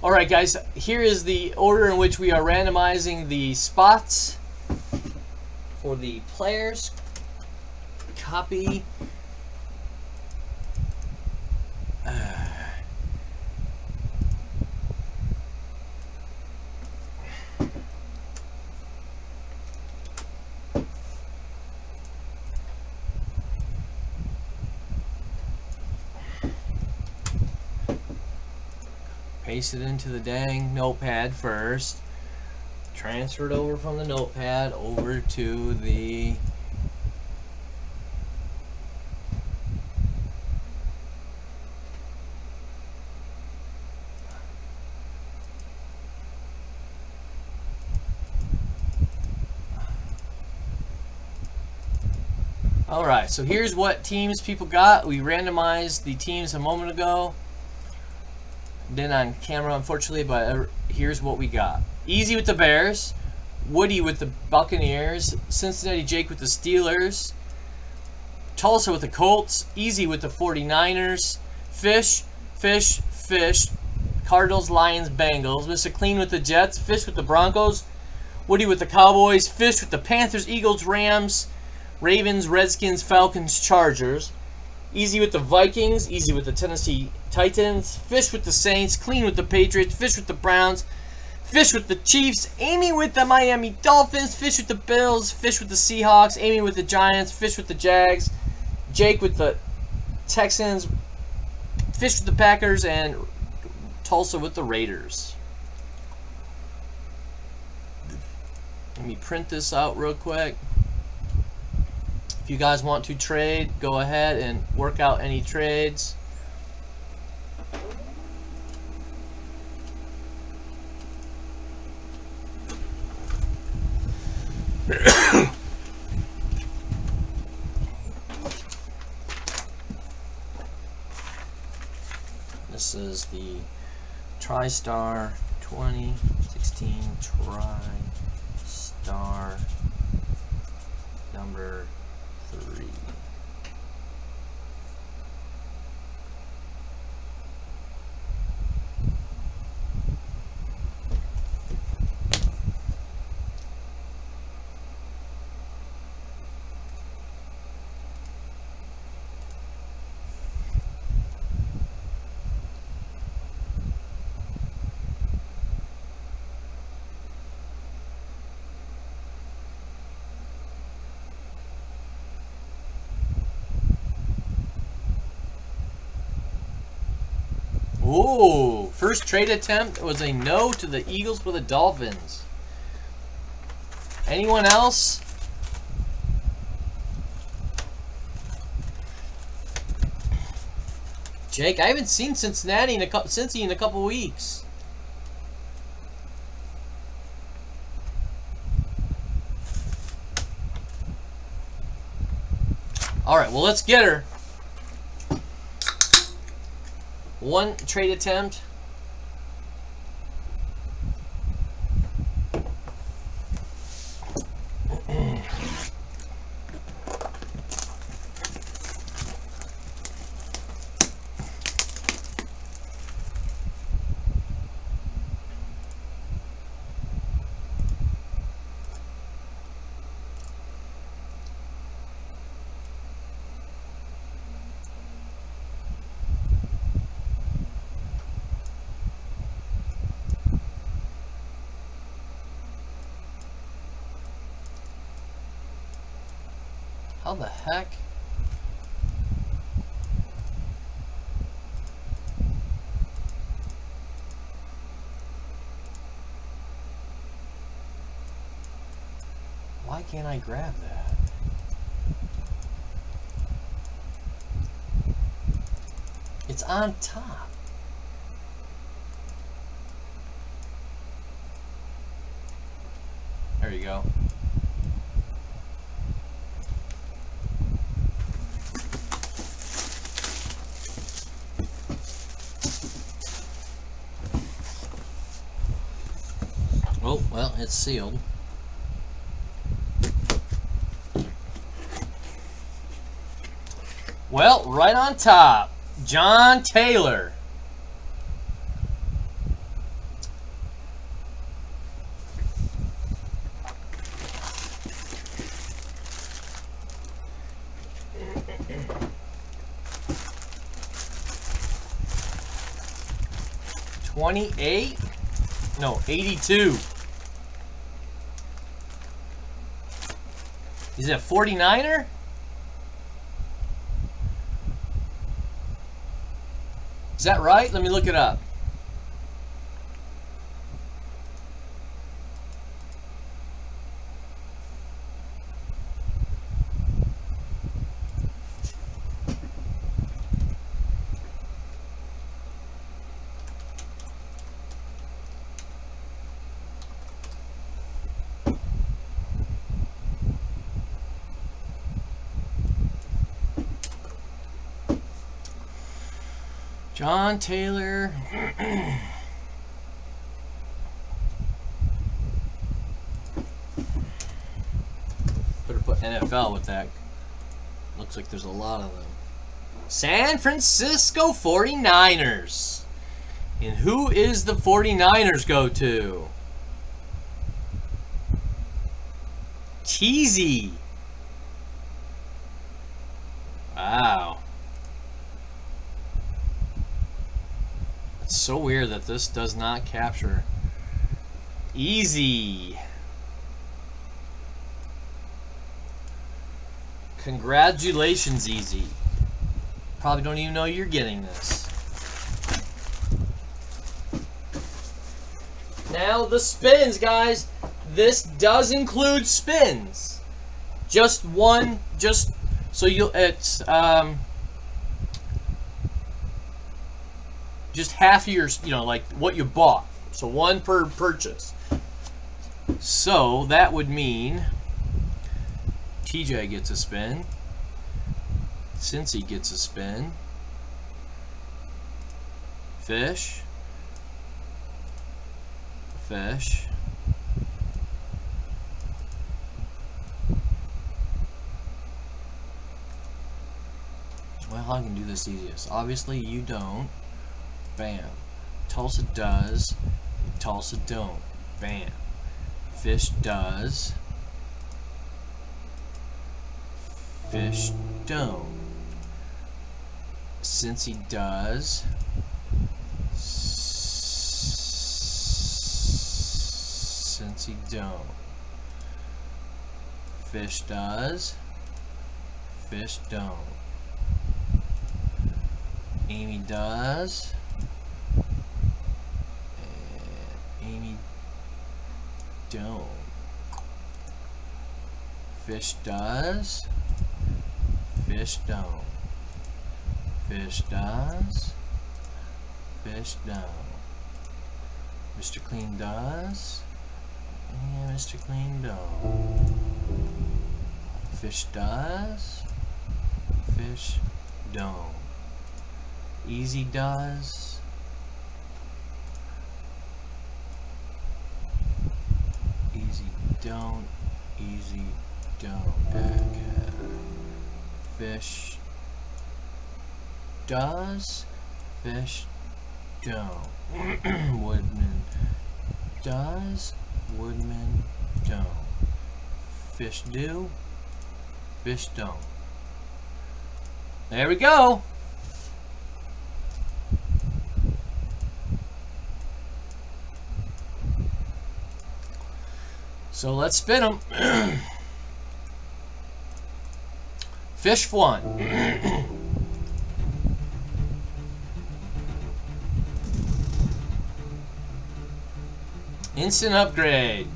All right, guys, here is the order in which we are randomizing the spots for the players. Copy. Uh, paste it into the dang notepad first. Transfer it over from the notepad over to the Alright, so here's what teams people got. We randomized the teams a moment ago. Been on camera, unfortunately, but uh, here's what we got. Easy with the Bears. Woody with the Buccaneers. Cincinnati Jake with the Steelers. Tulsa with the Colts. Easy with the 49ers. Fish, Fish, Fish. Cardinals, Lions, Bengals. Mr. Clean with the Jets. Fish with the Broncos. Woody with the Cowboys. Fish with the Panthers, Eagles, Rams. Ravens, Redskins, Falcons, Chargers. Easy with the Vikings. Easy with the Tennessee Titans. Fish with the Saints. Clean with the Patriots. Fish with the Browns. Fish with the Chiefs. Amy with the Miami Dolphins. Fish with the Bills. Fish with the Seahawks. Amy with the Giants. Fish with the Jags. Jake with the Texans. Fish with the Packers. And Tulsa with the Raiders. Let me print this out real quick. If you guys want to trade, go ahead and work out any trades. this is the TriStar 2016 TriStar number three. Ooh, first trade attempt was a no to the Eagles for the Dolphins. Anyone else? Jake, I haven't seen Cincinnati in a couple in a couple weeks. All right, well let's get her. One trade attempt. How the heck? Why can't I grab that? It's on top. it's sealed. Well, right on top, John Taylor. Twenty-eight? No, eighty-two. Is it a 49er? Is that right? Let me look it up. John Taylor. Better put NFL with that. Looks like there's a lot of them. San Francisco 49ers. And who is the 49ers go to? Teasy. Wow. It's so weird that this does not capture. Easy. Congratulations, Easy. Probably don't even know you're getting this. Now the spins, guys. This does include spins. Just one, just so you'll it's um just half of your, you know, like what you bought. So one per purchase. So that would mean TJ gets a spin. Cincy gets a spin. Fish. Fish. Well, I can do this easiest. Obviously, you don't. Bam. Tulsa does. Tulsa don't. Bam. Fish does. Fish don't. Cincy does. Cincy don't. Fish does. Fish don't. Amy does. Amy don't. Fish does. Fish don't. Fish does. Fish don't. Mr. Clean does. And Mr. Clean don't. Fish does. Fish don't. Easy does. Don't, easy, don't, egghead. Fish does, fish don't. Woodman does, woodman don't. Fish do, fish don't. There we go. So let's spin them. Fish one. Instant upgrade.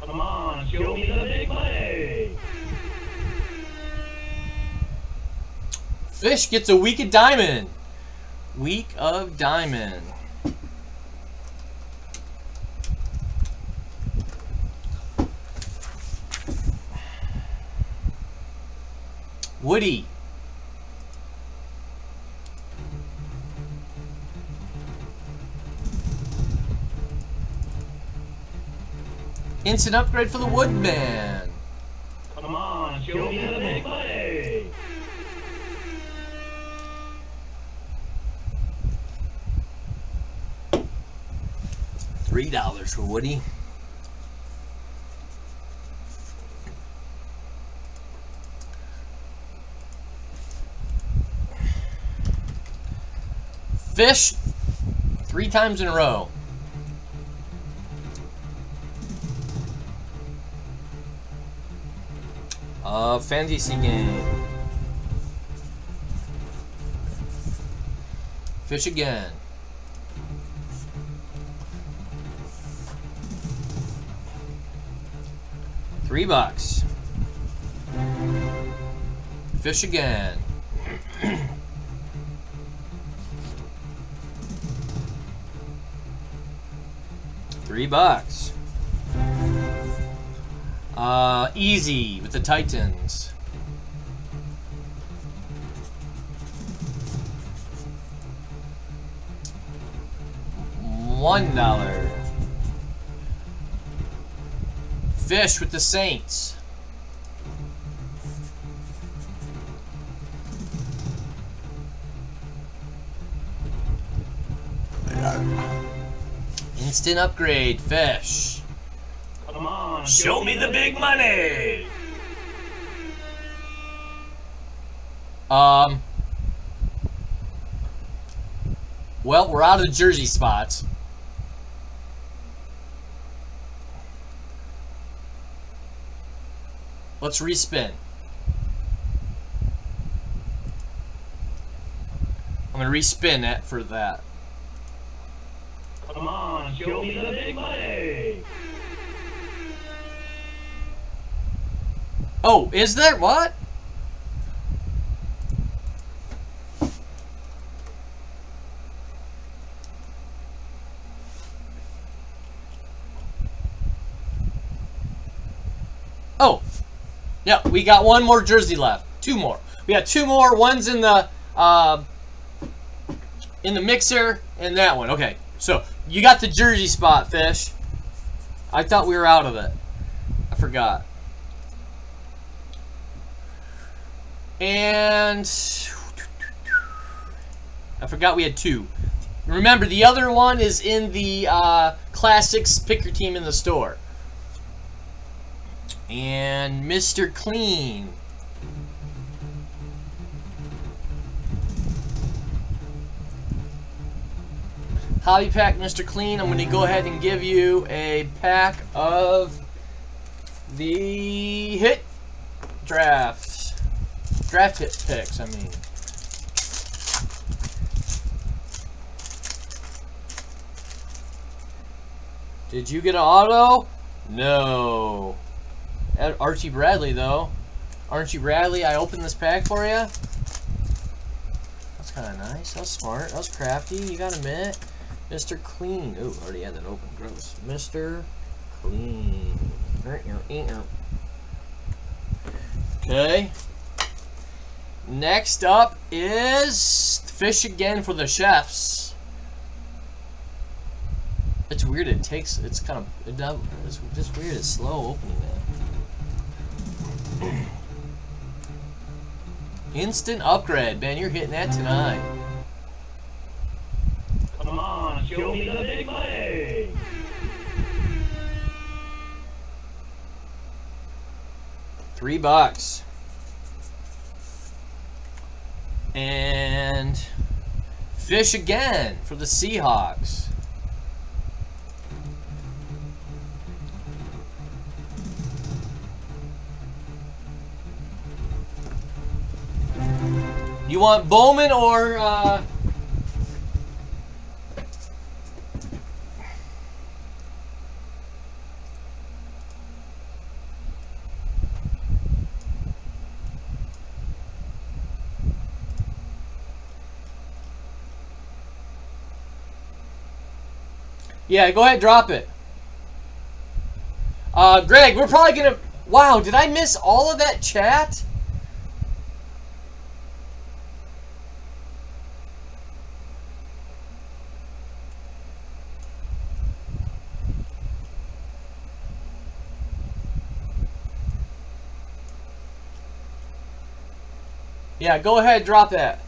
Come on, show me the big money. Fish gets a week of diamond. Week of diamond. Woody. Instant upgrade for the Woodman. Come on, show me the money. Three dollars for Woody. Fish three times in a row. A fantasy game. Fish again. Three bucks. Fish again. Three bucks. Uh, easy with the Titans. One dollar. Fish with the Saints. Instant upgrade, fish. Come on, Show me the big money. Um. Well, we're out of jersey spots. Let's respin. I'm gonna respin that for that. Come on, show me the big money. Oh, is there what? Oh, yeah, we got one more jersey left. Two more. We got two more. One's in the uh, in the mixer, and that one. Okay, so you got the jersey spot, fish. I thought we were out of it. I forgot. And I forgot we had two. Remember, the other one is in the uh, classics pick your team in the store. And Mr. Clean. Hobby Pack Mr. Clean, I'm going to go ahead and give you a pack of the hit drafts. Draft hit picks, I mean. Did you get an auto? No. Archie Bradley, though. Archie Bradley, I opened this pack for you. That's kind of nice. That was smart. That was crafty. You got a minute. Mr. Clean. Ooh, already had that open. Gross. Mr. Clean. Okay. Next up is fish again for the Chiefs. It's weird. It takes. It's kind of. It's just weird. It's slow opening that. Instant upgrade, man. You're hitting that tonight. Show me the big money. Three bucks. And fish again for the Seahawks. You want Bowman or uh, Yeah, go ahead, drop it. Uh, Greg, we're probably gonna. Wow, did I miss all of that chat? Yeah, go ahead, drop that.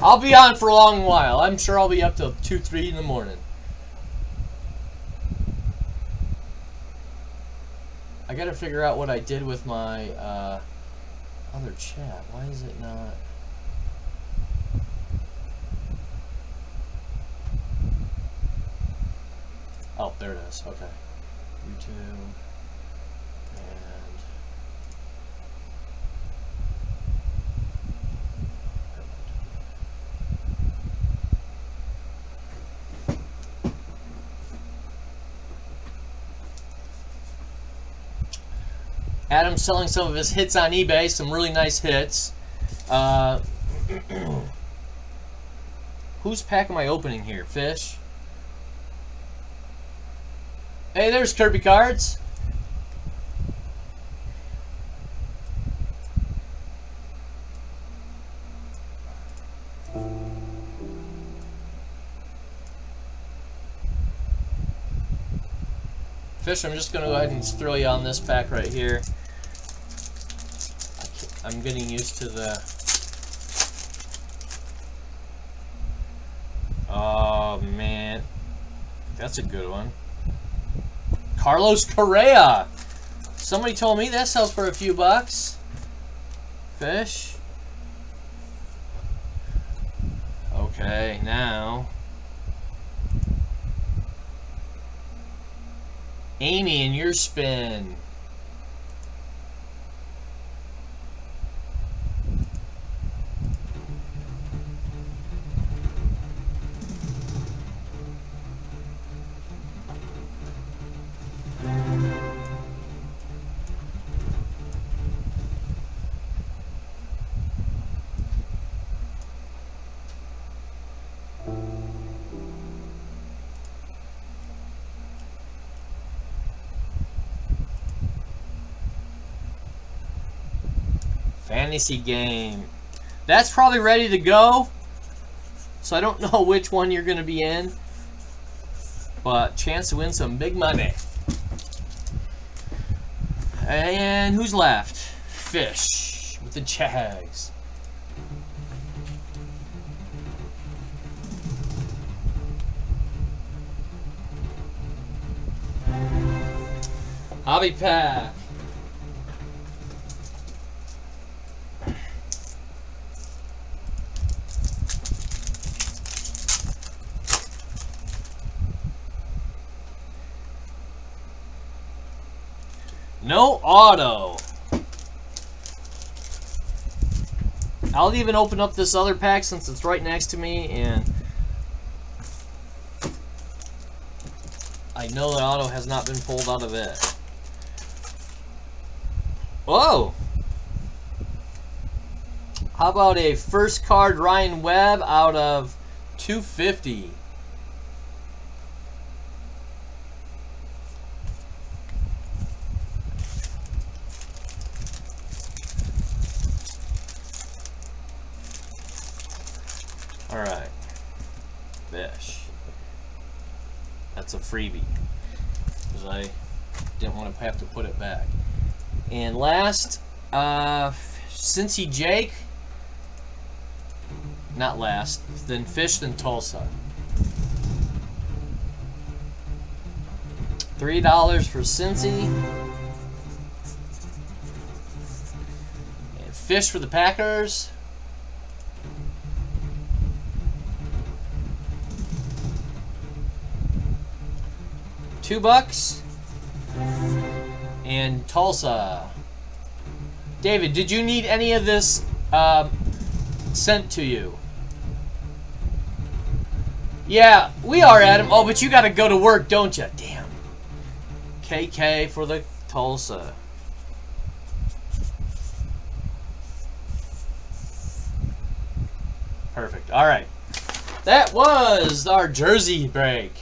I'll be on for a long while. I'm sure I'll be up till 2, 3 in the morning. gotta figure out what I did with my uh, other chat. Why is it not? Oh, there it is. Okay. YouTube. And Adam's selling some of his hits on eBay, some really nice hits. Uh, whose pack am I opening here? Fish? Hey, there's Kirby cards. Fish, I'm just going to go ahead and throw you on this pack right here. I'm getting used to the... Oh, man. That's a good one. Carlos Correa. Somebody told me that sells for a few bucks. Fish. Okay, now. Amy, in your spin. Fantasy game. That's probably ready to go. So I don't know which one you're going to be in. But chance to win some big money. And who's left? Fish with the Jags. Hobby pack. No auto. I'll even open up this other pack since it's right next to me and I know that auto has not been pulled out of it. Whoa! How about a first card Ryan Webb out of 250? Alright. Fish. That's a freebie. Because I didn't want to have to put it back. And last, uh, Cincy Jake. Not last. Then Fish, then Tulsa. $3 for Cincy. And Fish for the Packers. Two bucks. And Tulsa. David, did you need any of this um, sent to you? Yeah, we are, Adam. Oh, but you got to go to work, don't you? Damn. KK for the Tulsa. Perfect. All right. That was our jersey break.